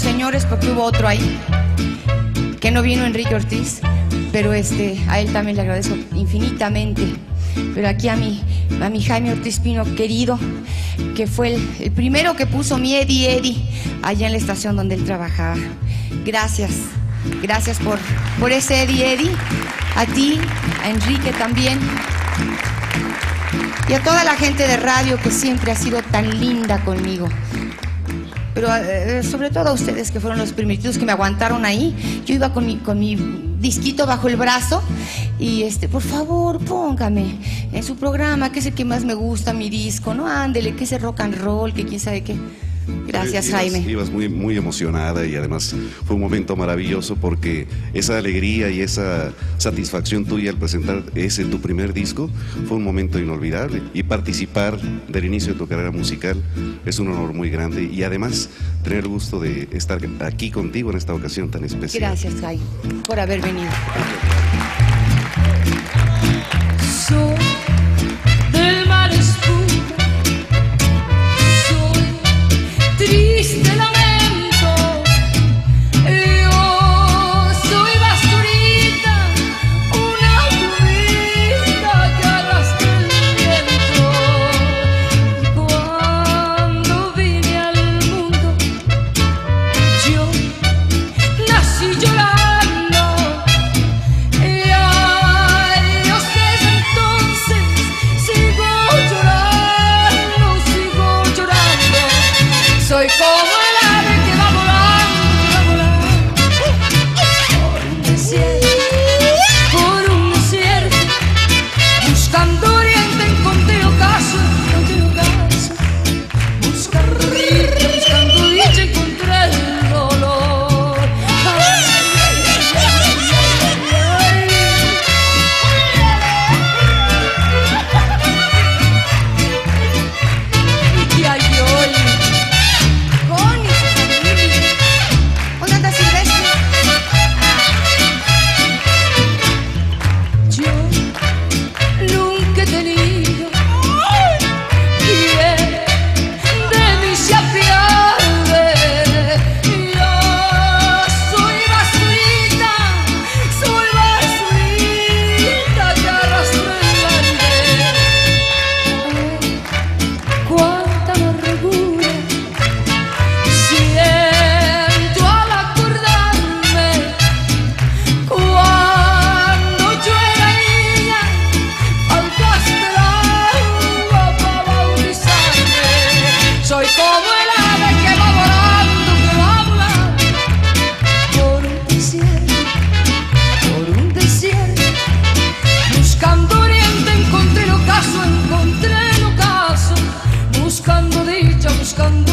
señores porque hubo otro ahí, que no vino Enrique Ortiz, pero este, a él también le agradezco infinitamente. Pero aquí a mi, a mi Jaime Ortiz Pino querido, que fue el, el primero que puso mi Eddie Eddie allá en la estación donde él trabajaba. Gracias, gracias por, por ese Eddie Eddie. A ti, a Enrique también. Y a toda la gente de radio que siempre ha sido tan linda conmigo. Pero eh, sobre todo a ustedes que fueron los primeritos que me aguantaron ahí. Yo iba con mi, con mi disquito bajo el brazo y este, por favor, póngame en su programa, que es el que más me gusta, mi disco, ¿no? Ándele, que ese rock and roll, que quién sabe qué. Gracias, ibas, Jaime. Ibas muy, muy emocionada y además fue un momento maravilloso porque esa alegría y esa satisfacción tuya al presentar ese tu primer disco fue un momento inolvidable. Y participar del inicio de tu carrera musical es un honor muy grande y además tener el gusto de estar aquí contigo en esta ocasión tan especial. Gracias, Jaime, por haber venido. Gracias. buscando